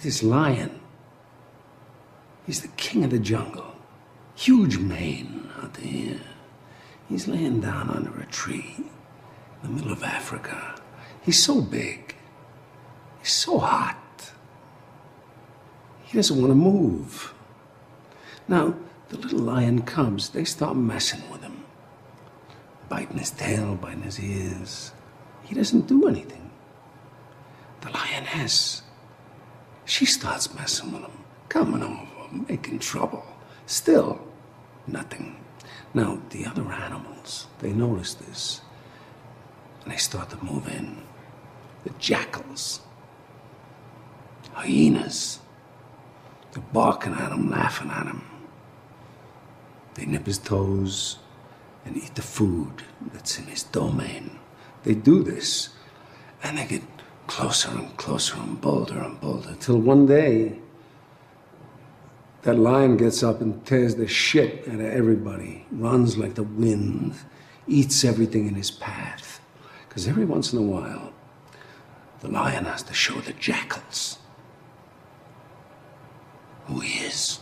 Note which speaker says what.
Speaker 1: this lion. He's the king of the jungle. Huge mane out there. He's laying down under a tree in the middle of Africa. He's so big. He's so hot. He doesn't want to move. Now, the little lion cubs, they start messing with him. Biting his tail, biting his ears. He doesn't do anything. The lioness, she starts messing with him, coming over, making trouble. Still, nothing. Now, the other animals, they notice this, and they start to move in. The jackals, hyenas, they're barking at him, laughing at him. They nip his toes and eat the food that's in his domain. They do this, and they get closer and closer and bolder and bolder, till one day that lion gets up and tears the shit out of everybody, runs like the wind, eats everything in his path. Because every once in a while, the lion has to show the jackals who he is.